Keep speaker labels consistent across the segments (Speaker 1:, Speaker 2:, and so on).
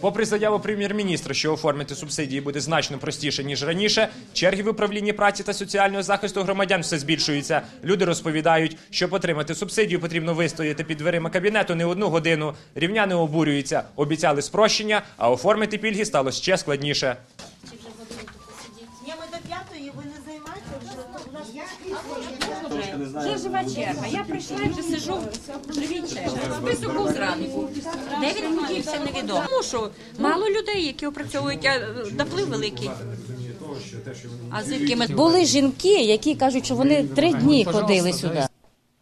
Speaker 1: Попри заяву прем'єр-міністра, що оформити субсидії буде значно простіше ніж раніше, черги в управлінні праці та соціального захисту громадян все збільшуються. Люди розповідають, що отримати субсидію, потрібно вистояти під дверима кабінету не одну годину. Рівняни обурюються, обіцяли спрощення, а оформити пільги стало ще складніше.
Speaker 2: Вже
Speaker 3: жива черга. Я прийшла і вже сижу. Живіть черга. Список був зранку. Де він подівся, невідомо. Тому що мало людей, які опрацьовують, а наплив великий. А звідки ми
Speaker 4: Були жінки, які кажуть, що вони три дні ходили сюди.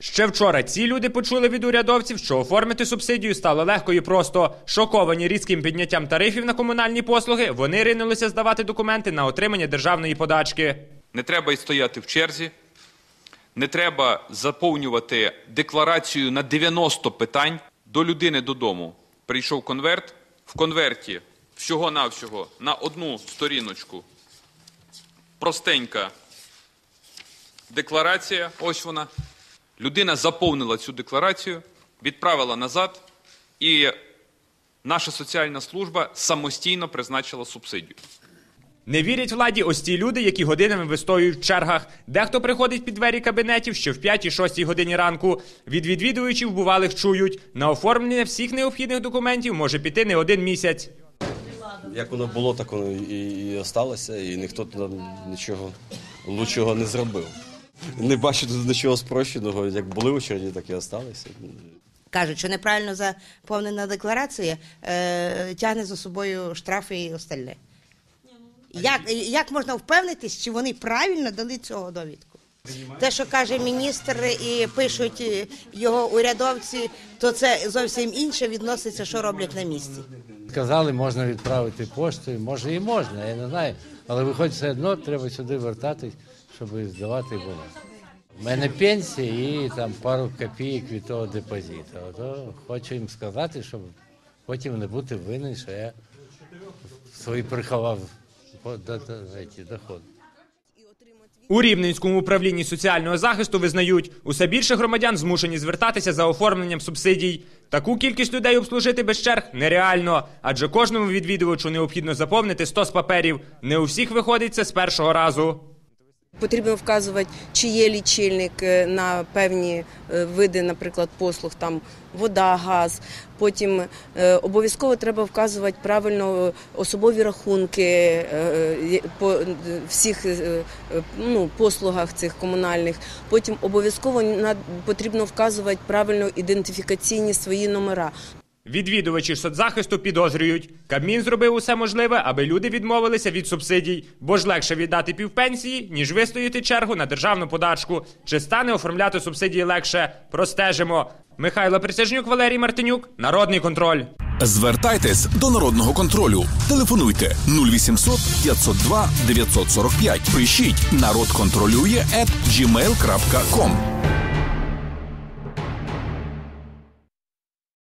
Speaker 1: Ще вчора ці люди почули від урядовців, що оформити субсидію стало легко і просто. Шоковані різким підняттям тарифів на комунальні послуги, вони ринулися здавати документи на отримання державної подачки.
Speaker 5: Не треба й стояти в черзі, не треба заповнювати декларацію на 90 питань. До людини додому прийшов конверт. В конверті всього-навсього на одну сторіночку простенька декларація. Ось вона. Людина заповнила цю декларацію, відправила назад, і наша соціальна служба самостійно призначила субсидію.
Speaker 1: Не вірять владі ось ті люди, які годинами вистоюють в чергах. Дехто приходить під двері кабінетів ще в 5-6 годині ранку. Від відвідувачів бувалих чують, на оформлення всіх необхідних документів може піти не один місяць.
Speaker 6: Як воно було, так воно і, і осталося, і ніхто там нічого лучшого не зробив. Не бачу тут нічого спрощеного, як були у черзі, так і осталося.
Speaker 2: Кажуть, що неправильно заповнена декларація е, тягне за собою штрафи і остальне. Як, як можна впевнитись, чи вони правильно дали цього довідку? Те, що каже міністр і пишуть е, його урядовці, то це зовсім інше відноситься, що роблять на місці.
Speaker 7: Сказали, можна відправити поштою, може і можна, я не знаю. Але виходить, все одно треба сюди вертатись, щоб здавати було. У мене пенсія і там пару копійок від того депозиту. Ото хочу їм сказати, щоб потім не бути винен, що я свої приховав по- до- до- ці доходи.
Speaker 1: У Рівненському управлінні соціального захисту визнають, усе більше громадян змушені звертатися за оформленням субсидій. Таку кількість людей обслужити без черг нереально, адже кожному відвідувачу необхідно заповнити 100 з паперів. Не у всіх виходить це з першого разу.
Speaker 8: Потрібно вказувати, чи є лічильник е, на певні е, види, наприклад, послуг, там вода, газ. Потім е, обов'язково треба вказувати правильно особові рахунки по всіх ну, послугах цих комунальних. Потім обов'язково потрібно вказувати правильно ідентифікаційні свої номера.
Speaker 1: Відвідувачі соцзахисту підозрюють, Кабмін зробив усе можливе, аби люди відмовилися від субсидій, бо ж легше віддати півпенсії, ніж вистояти чергу на державну подачку. Чи стане оформляти субсидії легше? Простежимо. Михайло Присяжнюк, Валерій Мартинюк, Народний контроль.
Speaker 9: Звертайтесь до народного контролю. Телефонуйте 0800 502 945. Пишіть народ контролює at gmail.com.